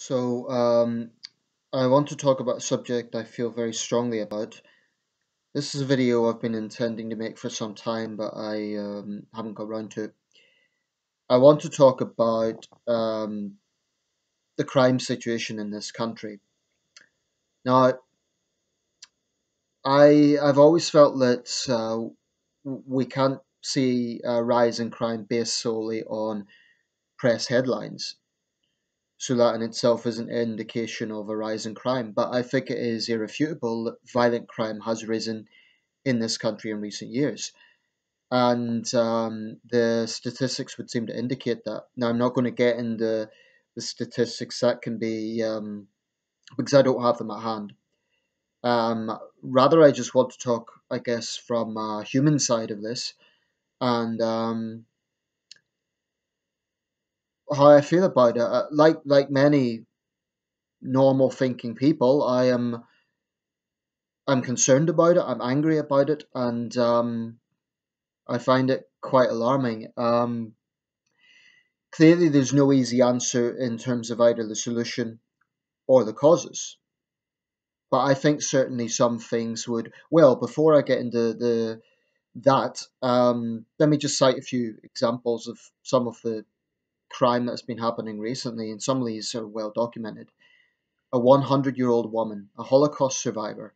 So, um, I want to talk about a subject I feel very strongly about. This is a video I've been intending to make for some time, but I um, haven't got around to it. I want to talk about um, the crime situation in this country. Now, I I've always felt that uh, we can't see a rise in crime based solely on press headlines. So that in itself is an indication of a rise in crime. But I think it is irrefutable that violent crime has risen in this country in recent years. And um, the statistics would seem to indicate that. Now, I'm not going to get into the statistics that can be, um, because I don't have them at hand. Um, rather, I just want to talk, I guess, from a human side of this and um, how I feel about it. Uh, like like many normal thinking people, I am I'm concerned about it. I'm angry about it, and um, I find it quite alarming. Um, clearly, there's no easy answer in terms of either the solution or the causes. But I think certainly some things would. Well, before I get into the that, um, let me just cite a few examples of some of the crime that's been happening recently, and some of these are well documented. A 100 year old woman, a Holocaust survivor,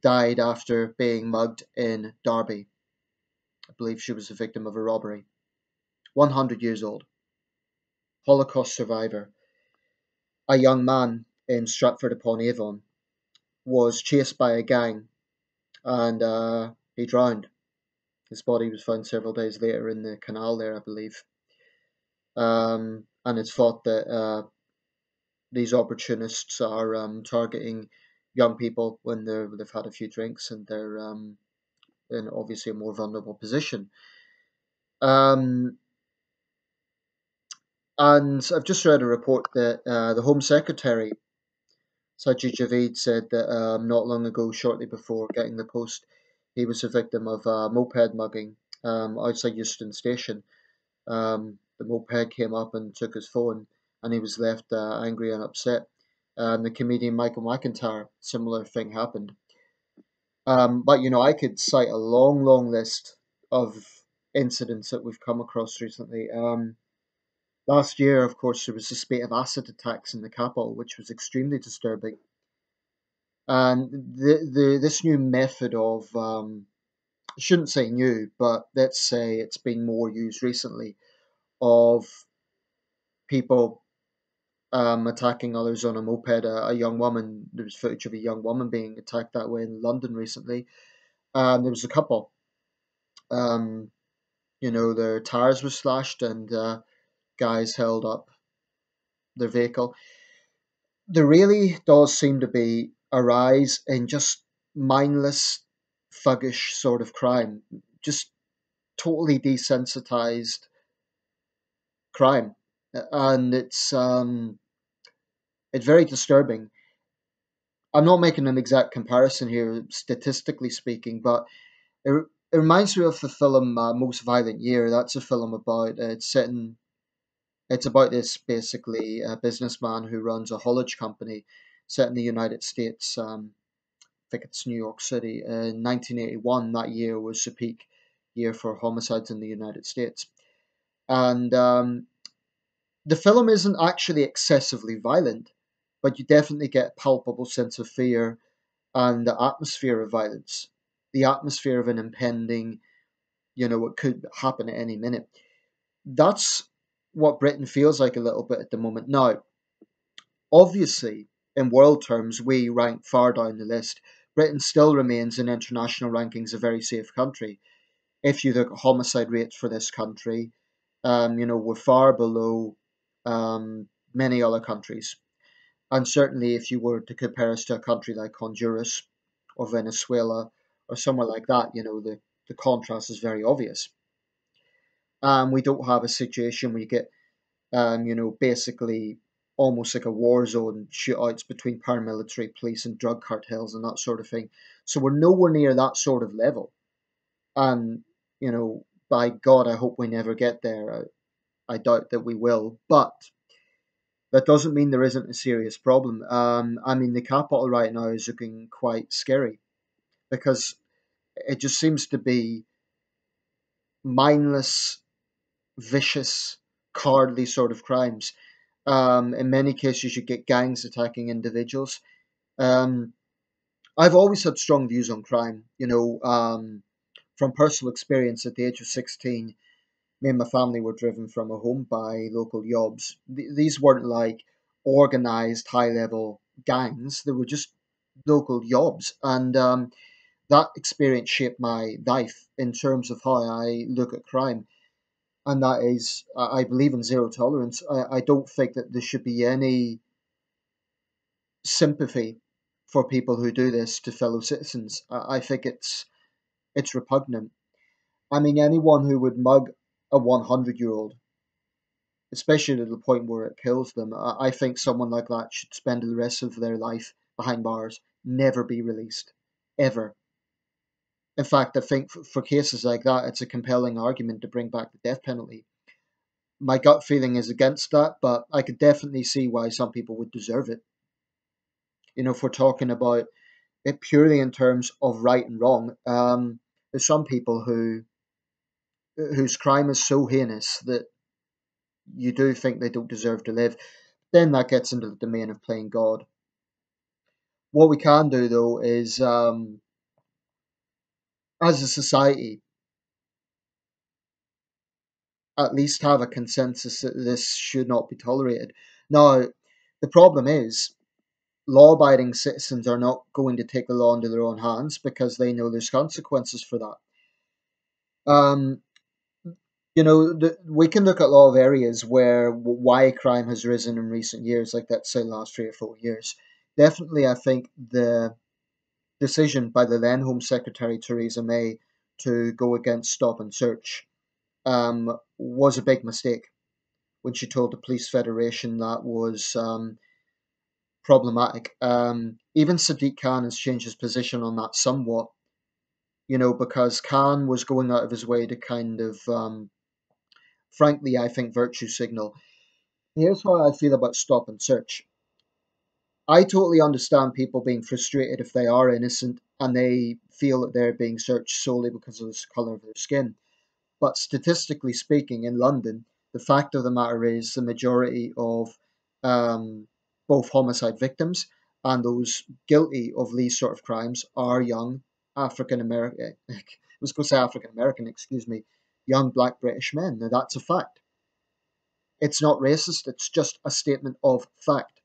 died after being mugged in Derby. I believe she was the victim of a robbery. 100 years old. Holocaust survivor. A young man in Stratford upon Avon was chased by a gang and uh, he drowned. His body was found several days later in the canal there, I believe. Um, and it's thought that uh, these opportunists are um, targeting young people when they have had a few drinks and they're um, in obviously a more vulnerable position. Um, and I've just read a report that uh, the Home Secretary, Sajid Javid, said that um, not long ago, shortly before getting the post, he was a victim of a moped mugging um, outside Euston Station. Um, the moped came up and took his phone, and he was left uh, angry and upset. And the comedian Michael McIntyre, similar thing happened. Um, but you know, I could cite a long, long list of incidents that we've come across recently. Um, last year, of course, there was a spate of acid attacks in the capital, which was extremely disturbing. And the, the this new method of um, I shouldn't say new, but let's say it's been more used recently of people um, attacking others on a moped. A, a, young woman, there was footage of a young woman being attacked that way in London recently. Um, there was a couple. Um, you know, their tires were slashed and uh, guys held up their vehicle. There really does seem to be a rise in just mindless, thuggish sort of crime. Just totally desensitized crime, and it's um, it's very disturbing. I'm not making an exact comparison here, statistically speaking, but it, it reminds me of the film uh, Most Violent Year. That's a film about uh, it's set in, it's about this basically a businessman who runs a haulage company set in the United States. Um, I think it's New York City. In 1981, that year was the peak year for homicides in the United States, and um, the film isn't actually excessively violent, but you definitely get a palpable sense of fear and the atmosphere of violence, the atmosphere of an impending, you know, what could happen at any minute. That's what Britain feels like a little bit at the moment. Now, obviously, in world terms, we rank far down the list. Britain still remains in international rankings a very safe country. If you look at homicide rates for this country, um, you know, we're far below um, many other countries. And certainly, if you were to compare us to a country like Honduras or Venezuela or somewhere like that, you know, the, the contrast is very obvious. Um, we don't have a situation where you get, um, you know, basically almost like a war zone shootouts between paramilitary police and drug cartels and that sort of thing. So we're nowhere near that sort of level. And, you know, by God, I hope we never get there. I doubt that we will. But that doesn't mean there isn't a serious problem. Um, I mean, the capital right now is looking quite scary because it just seems to be mindless, vicious, cowardly sort of crimes. Um, in many cases, you get gangs attacking individuals. Um, I've always had strong views on crime. You know, um, from personal experience, at the age of sixteen, me and my family were driven from a home by local yobs. These weren't like organized high level gangs; they were just local yobs, and um, that experience shaped my life in terms of how I look at crime. And that is, I believe in zero tolerance. I, I don't think that there should be any sympathy for people who do this to fellow citizens. I, I think it's it's repugnant. I mean, anyone who would mug a 100 year old, especially to the point where it kills them, I, think someone like that should spend the rest of their life behind bars, never be released, ever. In fact, I think for cases like that, it's a compelling argument to bring back the death penalty. My gut feeling is against that, but I could definitely see why some people would deserve it. You know, if we're talking about it purely in terms of right and wrong, um, there's some people who whose crime is so heinous that you do think they don't deserve to live. Then that gets into the domain of playing God. What we can do though is um, as a society, at least have a consensus that this should not be tolerated. Now, the problem is, law abiding citizens are not going to take the law into their own hands because they know there's consequences for that. Um, you know, the, we can look at a lot of areas where why crime has risen in recent years, like that, say, last three or four years. Definitely, I think the decision by the then Home Secretary Theresa May to go against stop and search um, was a big mistake when she told the Police Federation that was um, problematic. Um, even Sadiq Khan has changed his position on that somewhat, you know, because Khan was going out of his way to kind of, um, frankly, I think, virtue signal. Here's how I feel about stop and search. I totally understand people being frustrated if they are innocent and they feel that they're being searched solely because of the colour of their skin. But statistically speaking, in London, the fact of the matter is the majority of um, both homicide victims and those guilty of these sort of crimes are young African American. Eh, I was going to say African American, excuse me, young black British men. Now that's a fact. It's not racist. It's just a statement of fact.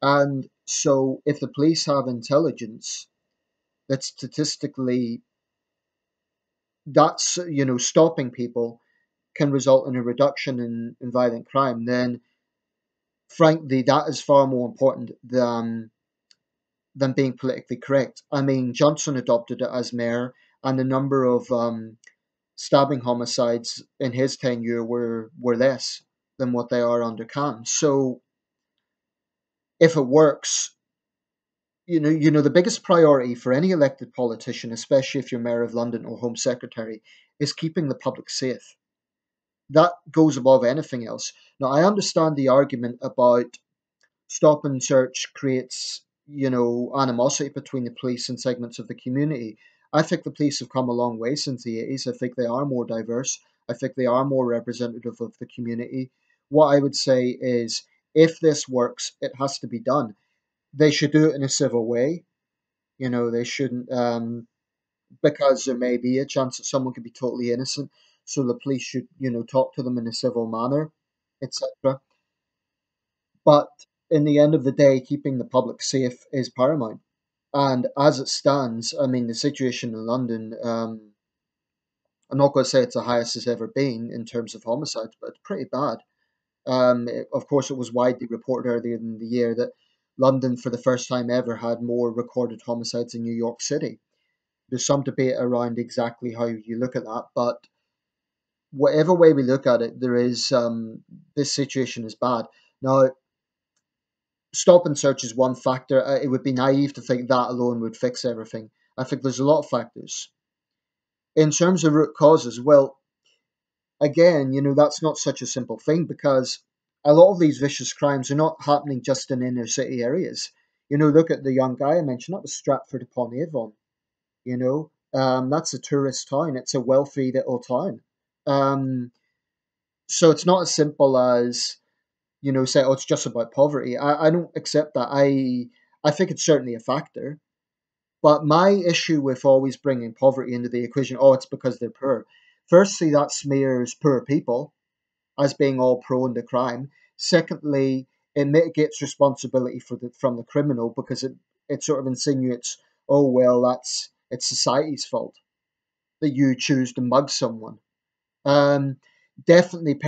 And so, if the police have intelligence that statistically that's you know stopping people can result in a reduction in, in violent crime, then frankly that is far more important than than being politically correct. I mean, Johnson adopted it as mayor, and the number of um, stabbing homicides in his tenure were were less than what they are under Khan. So if it works, you know, you know, the biggest priority for any elected politician, especially if you're mayor of London or Home Secretary, is keeping the public safe. That goes above anything else. Now, I understand the argument about stop and search creates, you know, animosity between the police and segments of the community. I think the police have come a long way since the 80s. I think they are more diverse. I think they are more representative of the community. What I would say is if this works, it has to be done. They should do it in a civil way. You know, they shouldn't, um, because there may be a chance that someone could be totally innocent. So the police should, you know, talk to them in a civil manner, etc. But in the end of the day, keeping the public safe is paramount. And as it stands, I mean, the situation in London, um, I'm not going to say it's the highest it's ever been in terms of homicides, but it's pretty bad. Um, of course, it was widely reported earlier in the year that London, for the first time ever, had more recorded homicides than New York City. There's some debate around exactly how you look at that, but whatever way we look at it, there is um, this situation is bad. Now, stop and search is one factor. Uh, it would be naive to think that alone would fix everything. I think there's a lot of factors. In terms of root causes, well, again, you know, that's not such a simple thing because a lot of these vicious crimes are not happening just in inner city areas. You know, look at the young guy I mentioned, that was Stratford upon Avon. You know, um, that's a tourist town. It's a wealthy little town. Um, so it's not as simple as you know say, oh, it's just about poverty. I, I don't accept that. I I think it's certainly a factor, but my issue with always bringing poverty into the equation, oh, it's because they're poor. Firstly, that smears poor people as being all prone to crime. Secondly, it mitigates responsibility for the from the criminal because it, it sort of insinuates, oh well, that's it's society's fault that you choose to mug someone. Um, definitely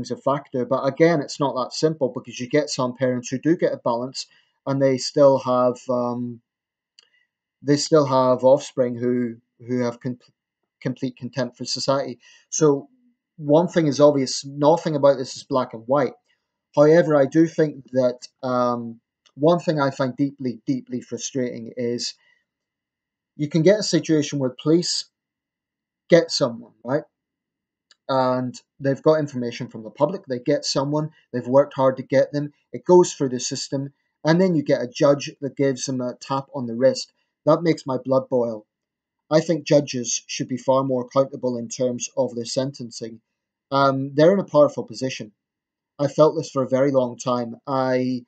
is a factor, but again, it's not that simple because you get some parents who do get a balance and they still have um, they still have offspring who who have com- complete contempt for society. So one thing is obvious: nothing about this is black and white. However, I do think that um, one thing I find deeply, deeply frustrating is you can get a situation where police get someone, right? And they've got information from the public, they get someone, they've worked hard to get them, it goes through the system, and then you get a judge that gives them a tap on the wrist. That makes my blood boil. I think judges should be far more accountable in terms of their sentencing. Um, they're in a powerful position. I felt this for a very long time. I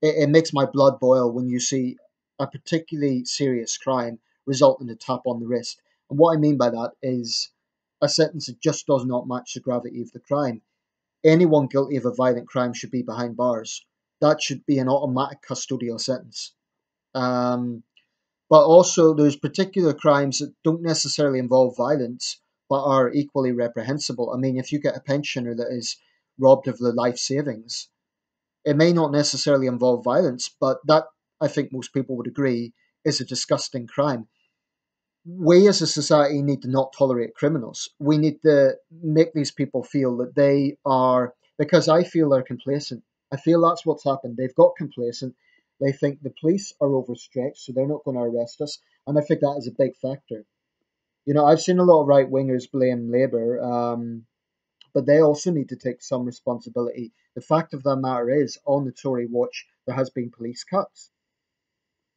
it, it makes my blood boil when you see a particularly serious crime result in a tap on the wrist. And what I mean by that is a sentence that just does not match the gravity of the crime. Anyone guilty of a violent crime should be behind bars. That should be an automatic custodial sentence. Um, but also, there's particular crimes that don't necessarily involve violence, but are equally reprehensible. I mean, if you get a pensioner that is robbed of their life savings, it may not necessarily involve violence, but that I think most people would agree is a disgusting crime. We as a society need to not tolerate criminals. We need to make these people feel that they are, because I feel they're complacent. I feel that's what's happened. They've got complacent. They think the police are overstretched, so they're not going to arrest us. And I think that is a big factor. You know, I've seen a lot of right wingers blame Labour, um, but they also need to take some responsibility. The fact of the matter is, on the Tory watch, there has been police cuts.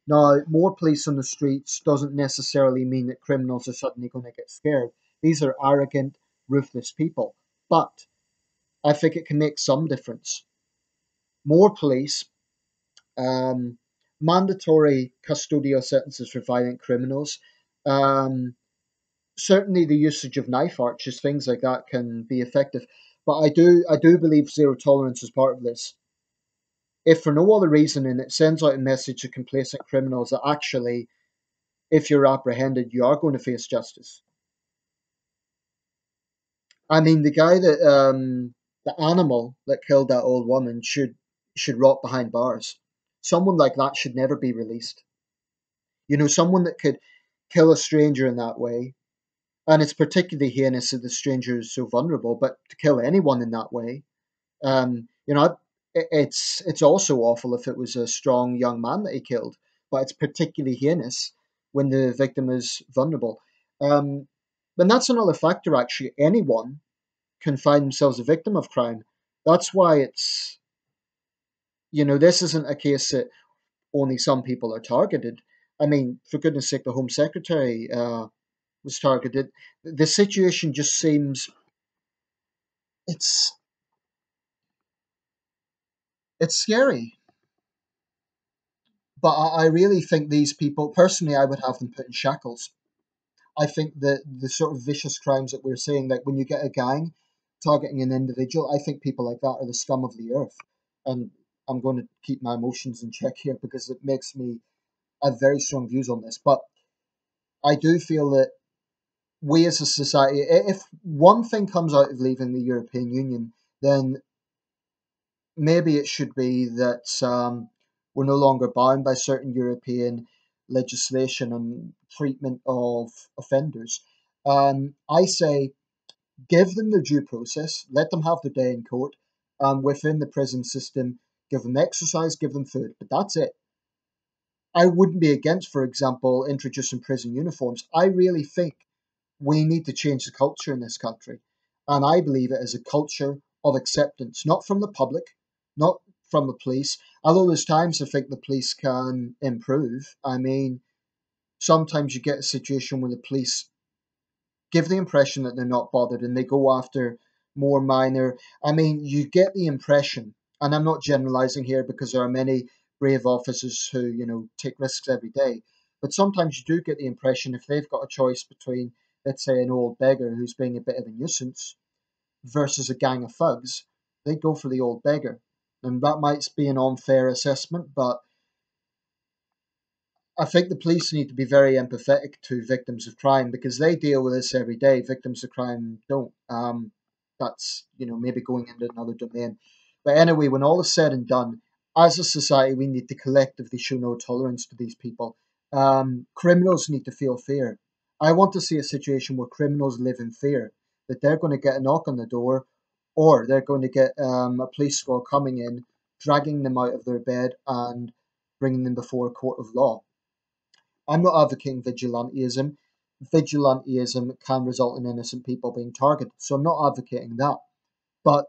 Now, more police on the streets doesn't necessarily mean that criminals are suddenly going to get scared. These are arrogant, ruthless people. But I think it can make some difference. More police, um, mandatory custodial sentences for violent criminals, um, certainly the usage of knife arches, things like that, can be effective. But I do, I do believe zero tolerance is part of this if for no other reason, and it sends out a message to complacent criminals that actually, if you're apprehended, you are going to face justice. I mean, the guy that, um, the animal that killed that old woman should should rot behind bars. Someone like that should never be released. You know, someone that could kill a stranger in that way, and it's particularly heinous that the stranger is so vulnerable. But to kill anyone in that way, um, you know, it's it's also awful if it was a strong young man that he killed, but it's particularly heinous when the victim is vulnerable. Um, and that's another factor. Actually, anyone can find themselves a victim of crime. That's why it's you know this isn't a case that only some people are targeted. I mean, for goodness sake, the Home Secretary uh, was targeted. The situation just seems it's it's scary. But I, I really think these people, personally, I would have them put in shackles. I think that the sort of vicious crimes that we're seeing, like when you get a gang targeting an individual, I think people like that are the scum of the earth. And I'm going to keep my emotions in check here because it makes me have very strong views on this. But I do feel that we as a society, if one thing comes out of leaving the European Union, then maybe it should be that um, we're no longer bound by certain European legislation and treatment of offenders. Um, I say give them the due process, let them have the day in court, um, within the prison system, give them exercise, give them food, but that's it. I wouldn't be against, for example, introducing prison uniforms. I really think we need to change the culture in this country. And I believe it is a culture of acceptance, not from the public, not from the police. Although there's times I think the police can improve. I mean, sometimes you get a situation where the police give the impression that they're not bothered and they go after more minor. I mean, you get the impression, and I'm not generalizing here because there are many brave officers who, you know, take risks every day. But sometimes you do get the impression if they've got a choice between, let's say, an old beggar who's being a bit of a nuisance versus a gang of thugs, they go for the old beggar. And that might be an unfair assessment, but I think the police need to be very empathetic to victims of crime because they deal with this every day. Victims of crime don't. Um, that's you know maybe going into another domain. But anyway, when all is said and done, as a society, we need to collectively show no tolerance to these people. Um, criminals need to feel fear. I want to see a situation where criminals live in fear that they're going to get a knock on the door, or they're going to get um, a police squad coming in, dragging them out of their bed and bringing them before a court of law. I'm not advocating vigilantism. Vigilantism can result in innocent people being targeted, so I'm not advocating that. But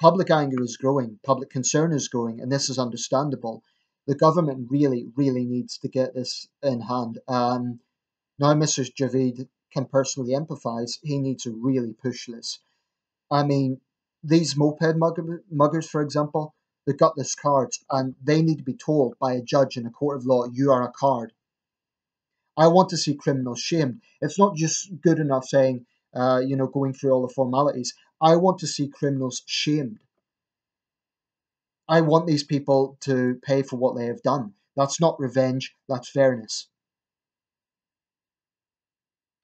public anger is growing, public concern is growing, and this is understandable. The government really, really needs to get this in hand. Um, now, Mr. Javid can personally empathise. He needs to really push this. I mean, these moped mugger, muggers, for example, they've got this cards, and they need to be told by a judge in a court of law, you are a card. I want to see criminals shamed. It's not just good enough saying, uh, you know, going through all the formalities. I want to see criminals shamed. I want these people to pay for what they have done. That's not revenge, that's fairness.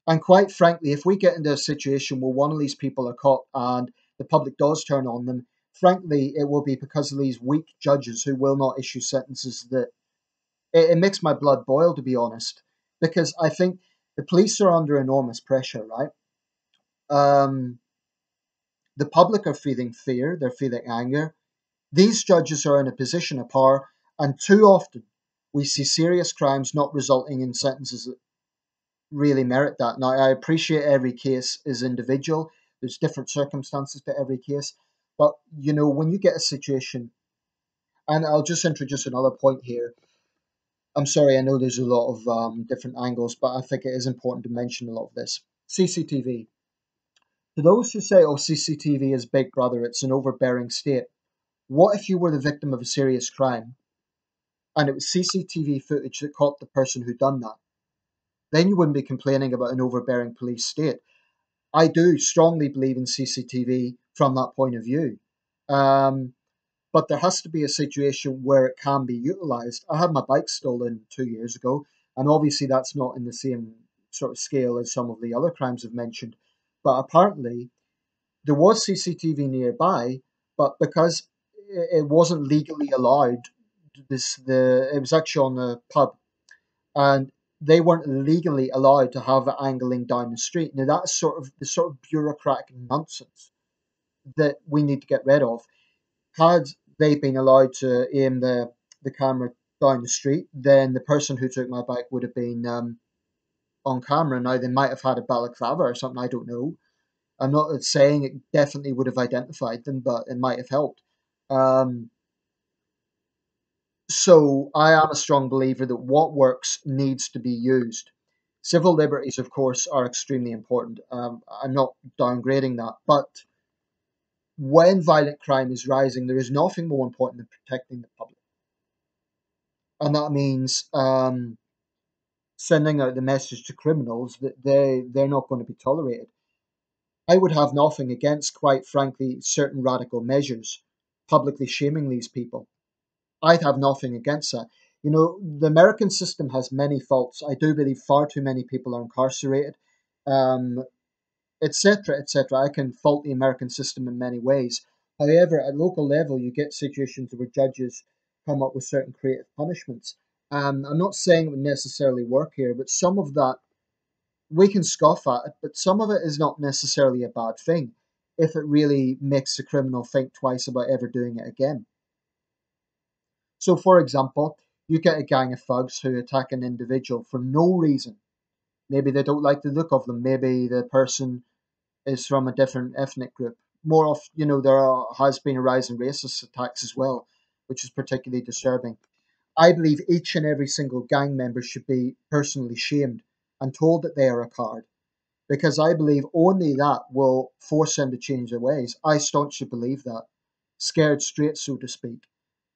And quite frankly, if we get into a situation where one of these people are caught and the public does turn on them, frankly, it will be because of these weak judges who will not issue sentences that it, it makes my blood boil, to be honest because I think the police are under enormous pressure, right? Um, the public are feeling fear, they're feeling anger. These judges are in a position of power, and too often we see serious crimes not resulting in sentences that really merit that. Now, I appreciate every case is individual, there's different circumstances to every case, but you know, when you get a situation, and I'll just introduce another point here I'm sorry, I know there's a lot of um, different angles, but I think it is important to mention a lot of this. CCTV. To those who say, oh, CCTV is Big Brother, it's an overbearing state, what if you were the victim of a serious crime and it was CCTV footage that caught the person who'd done that? Then you wouldn't be complaining about an overbearing police state. I do strongly believe in CCTV from that point of view. Um, but there has to be a situation where it can be utilized. I had my bike stolen two years ago, and obviously that's not in the same sort of scale as some of the other crimes I've mentioned. But apparently, there was CCTV nearby, but because it wasn't legally allowed, this the it was actually on the pub, and they weren't legally allowed to have it angling down the street. Now that's sort of the sort of bureaucratic nonsense that we need to get rid of. Had they've been allowed to aim the, the camera down the street, then the person who took my bike would have been um, on camera. Now, they might have had a balaclava or something, I don't know. I'm not saying it definitely would have identified them, but it might have helped. Um, so I am a strong believer that what works needs to be used. Civil liberties, of course, are extremely important. Um, I'm not downgrading that, but when violent crime is rising, there is nothing more important than protecting the public. And that means um, sending out the message to criminals that they, they're not going to be tolerated. I would have nothing against, quite frankly, certain radical measures, publicly shaming these people. I'd have nothing against that. You know, the American system has many faults. I do believe far too many people are incarcerated. Um, etc., etc. I can fault the American system in many ways. However, at local level, you get situations where judges come up with certain creative punishments. Um, I'm not saying it would necessarily work here, but some of that we can scoff at it, but some of it is not necessarily a bad thing if it really makes the criminal think twice about ever doing it again. So, for example, you get a gang of thugs who attack an individual for no reason. Maybe they don't like the look of them. Maybe the person is from a different ethnic group. more of you know there are, has been a rise in racist attacks as well, which is particularly disturbing. I believe each and every single gang member should be personally shamed and told that they are a card, because I believe only that will force them to change their ways. I staunchly believe that, scared straight, so to speak.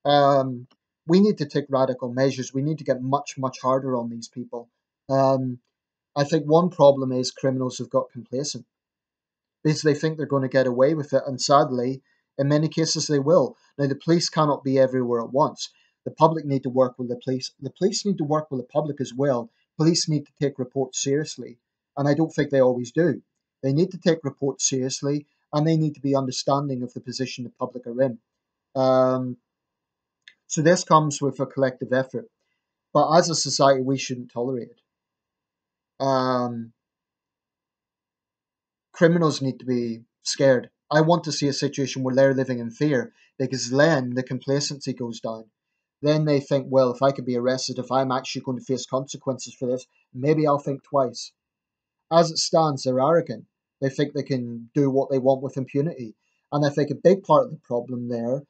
Um, we need to take radical measures. We need to get much, much harder on these people. Um, I think one problem is criminals have got complacent because they think they're going to get away with it, and sadly, in many cases, they will. Now, the police cannot be everywhere at once. The public need to work with the police. The police need to work with the public as well. Police need to take reports seriously, and I don't think they always do. They need to take reports seriously, and they need to be understanding of the position the public are in. Um, so this comes with a collective effort. But as a society, we shouldn't tolerate it. Um, criminals need to be scared. I want to see a situation where they're living in fear because then the complacency goes down. Then they think, well, if I could be arrested, if I'm actually going to face consequences for this, maybe I'll think twice. As it stands, they're arrogant. They think they can do what they want with impunity. And I think a big part of the problem there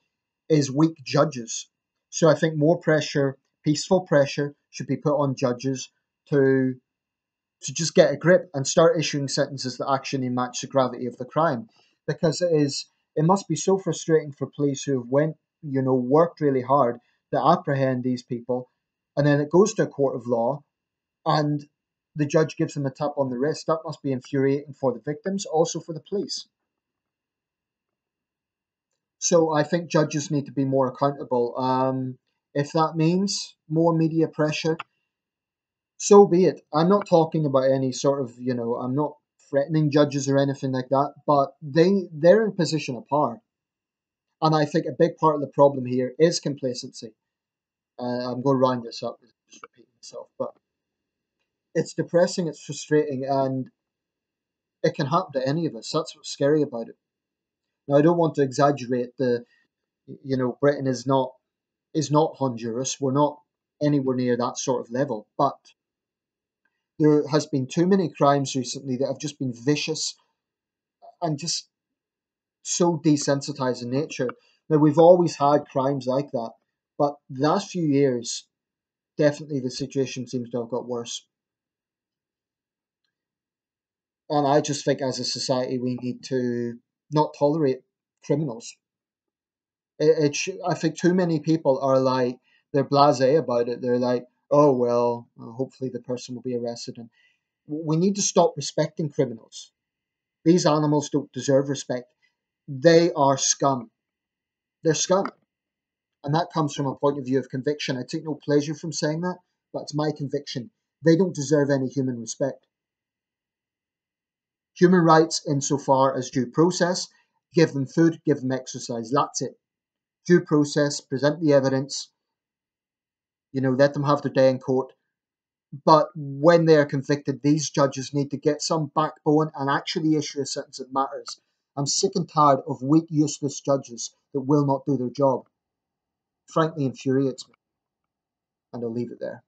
is weak judges. So I think more pressure, peaceful pressure, should be put on judges to to just get a grip and start issuing sentences that actually match the gravity of the crime. Because it is it must be so frustrating for police who have went, you know, worked really hard to apprehend these people, and then it goes to a court of law, and the judge gives them a tap on the wrist. That must be infuriating for the victims, also for the police. So I think judges need to be more accountable. Um, if that means more media pressure, so be it. I'm not talking about any sort of, you know, I'm not threatening judges or anything like that, but they they're in position of power. And I think a big part of the problem here is complacency. Uh, I'm going to round this up, just repeating myself, but it's depressing, it's frustrating, and it can happen to any of us. That's what's scary about it. Now, I don't want to exaggerate the, you know, Britain is not is not Honduras. We're not anywhere near that sort of level, but there has been too many crimes recently that have just been vicious and just so desensitized in nature. Now we've always had crimes like that, but the last few years, definitely the situation seems to have got worse. And I just think as a society we need to not tolerate criminals. It, it sh- I think too many people are like they're blasé about it. They're like, oh well, hopefully the person will be arrested. And we need to stop respecting criminals. These animals don't deserve respect. They are scum. They're scum. And that comes from a point of view of conviction. I take no pleasure from saying that, but it's my conviction. They don't deserve any human respect. Human rights, insofar as due process, give them food, give them exercise. That's it. Due process, present the evidence, you know, let them have their day in court. But when they are convicted, these judges need to get some backbone and actually issue a sentence that matters. I'm sick and tired of weak, useless judges that will not do their job. Frankly, infuriates me. And I'll leave it there.